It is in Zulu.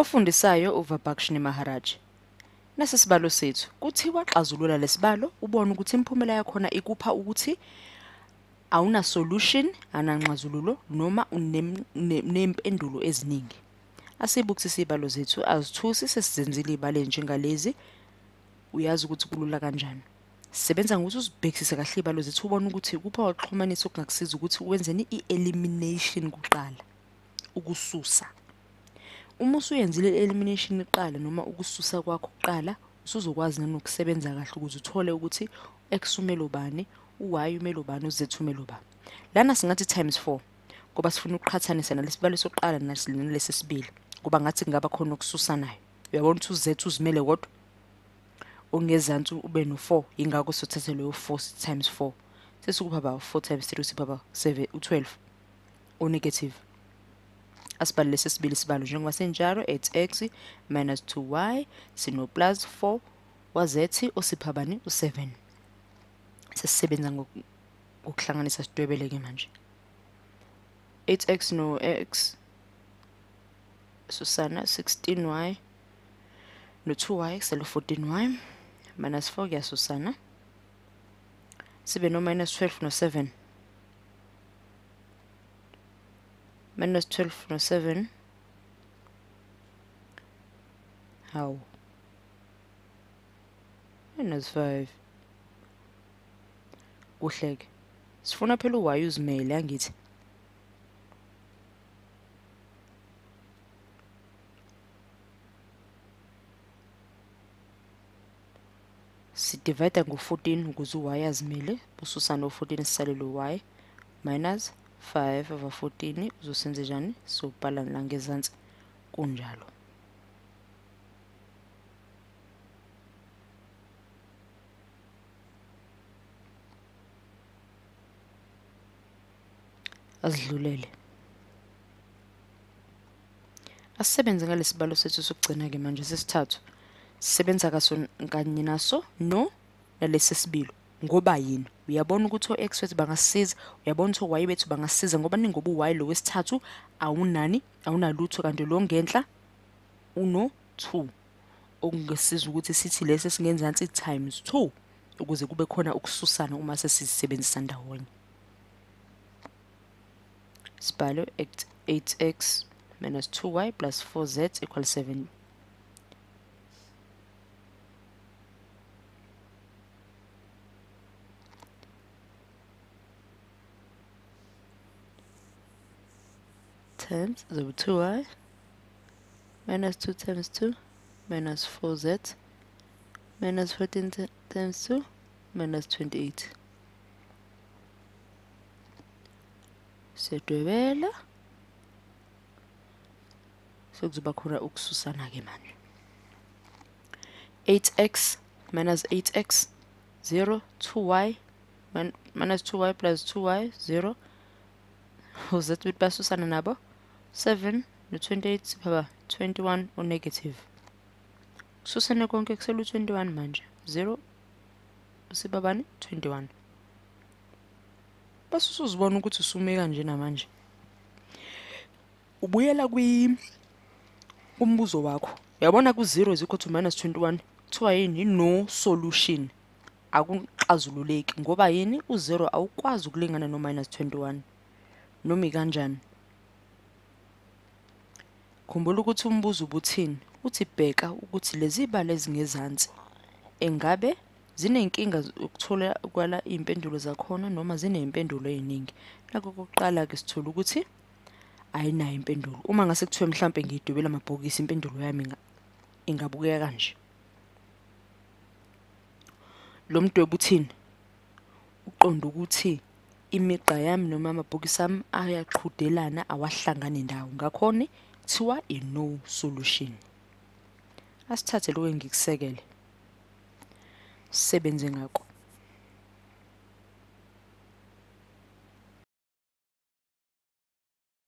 Ofundisayo uVibhakshini Maharaj. Nasi sibalo sethu. Kuthiwa xazulula lesibalo ubone ukuthi imiphumela yakhona ikupha ukuthi awuna solution, ananxazululo noma unem- ne- nempendulo eziningi. Asibukisise izibalo zethu azithusi sesizenzile izibalo njengalezi. Uyazi ukuthi kulula kanjani. Sebenza ngokuthi usibhekisise kahle izibalo zethu ubone ukuthi ikuphi waxhumanisa okungakusiza ukuthi wenzeni i-elimination kuqala. Ukususa. Uma usuyenzile i-elimination iqala noma ukususa kwakho kuqala usuzokwazi nanokusebenza kahle ukuze uthole ukuthi x umele ubani, u-y umele ubani, u-z umele ubani. Lana singathi times 4 ngoba sifuna ukuqhathanisa nalesibalo sokuqala nalesi sibili ngoba ngathi kungaba khona okususanayo. Uyabona ukuthi u-z uzimele kodwa ongezansi ube no4 ingakho sothatha leyo 4 times 4 sesikupha ba 4 times 3 usipha ba 7 u12 o negative asibhalele sesibili sibalo njengoba senjalo 8x minus 2y sino plus 4 wazethi osiphabani u7 sesisebenza ngokuhlanganisa ngokuhlanganisa sidwebeleke manje. 8x no x susana 16y no 2y kusele 14y minus 4 kuyasusana sibe no minus 12 no 7 minus 12 no 7 hawu minus 5 kuhleke. Sifuna phela u-y uzimele angithi sidivide ngo-14 ukuze u-y azimele bususa no-14 sisale lo y minus 5 over 14 uzosenze njani? Sobhala la ngezansi kunjalo. Azidlulele. Asisebenze ngalesibalo sethu sokugcina-ke manje sesithathu. Sisebenza kaso kanye naso no nalesi sibilo. Ngoba yini? Uyabona ukuthi o-x wethu bangasiza uyabona ukuthi o-y bethu bangasiza ngoba ningoba u-y lo wesithathu awunani awunalutho kanti lo ngenhla uno-2 okungesiza ukuthi sithi lesi esingenzansi times 2 ukuze kube khona ukususana uma sesizisebenzisa ndawonye. Sibhalo 8x minus 2y plus 4z equal 7 times the 2y minus 2 times 2 minus 4z minus 14 times 2 minus 28 siyadwebela. Sekuzoba khona ukususana-ke manje. 8x minus 8x 0 2y minus 2y plus 2y 0 uz ukuthi basusana nabo 7 no-28 siphaba 21 o-negative. Kususane konke kusele u-21 manje. 0 usibabani 21 base usuzibona ukuthi usume kanje namanje. Ubuyela kwi umbuzo wakho. Uyabona ku-0 is equal to minus 21 kuthiwa yini? No solution akuxazululeki ngoba yini? U-0 awukwazi ukulingana no-minus 21 noma ikanjani? Khumbula ukuthi umbuzo ubuthini? Uthi bheka ukuthi lezi balo ezingezansi engabe zinenkinga ukuthola kwala iy'mpendulo zakhona noma ziney'mpendulo ey'ningi? Nakho kokuqala-ke sithola ukuthi ayinayo impendulo. Uma ngase kuthiwe mhlampe ngiyidwebela amabhokisi impendulo yami inga- ingabukeka kanje. Lo mdwebo uthini? Uqonda ukuthi imigqa yami noma amabhokisi ami ayaqhudelana awahlangani ndawo. Ngakhona kuthiwa i-no solution. Asithathe lokho engikusekele. Sisebenze ngako